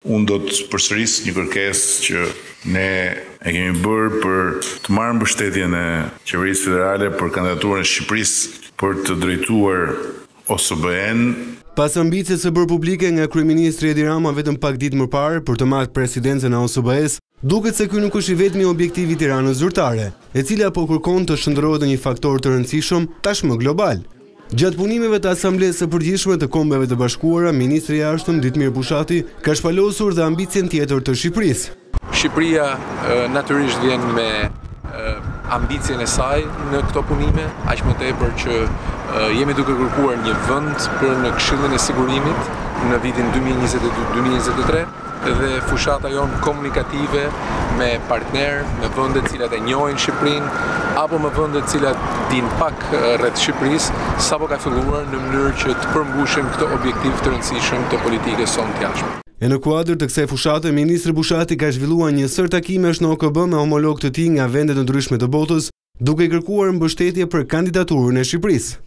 Unë do të përsëris një kërkesë që ne e kemi bërë për të marrë mbështetjen e qeverisë federale për kandidaturën e Shqipërisë për të drejtuar OSBE-në. Pas ambicies së bërë publike nga kryeministri Edi Rama vetëm pak ditë më parë, për të marrë presidencën e OSBE-së, Duket se ky nuk është i vetmi objektiv i Tiranës zyrtare, e cila po kërkon të shndërrohet në një faktor të rëndësishëm tashmë global. Gjatë punimeve të Asamblesë së Përgjithshme të Kombeve të Bashkuara, ministri i Jashtëm, Ditmir Bushati, ka shpalosur dhe ambicien tjetër të Shqipërisë. Shqipëria natyrisht vjen me ambicien e saj në këto punime, aq më tepër që jemi duke kërkuar një vend për në Këshillin e Sigurimit në vitin dy mijë e njëzet e dy, dy mijë e njëzet e tre. dhe fushata jonë komunikative me partnerë, me vënde të cilat e njohin Shqipërinë, apo me vënde të cilat dinë pak rreth Shqipërisë, sapo ka filluar në mënyrë që të përmbushim këtë objektiv të rëndësishëm të politikës sonë të jashtme. E në kuadër të kësaj fushate, ministri Bushati ka zhvilluar një sërë takimesh në OKB me homologë të tij nga vende të ndryshme të botës, duke kërkuar mbështetje për kandidaturën e Shqipërisë.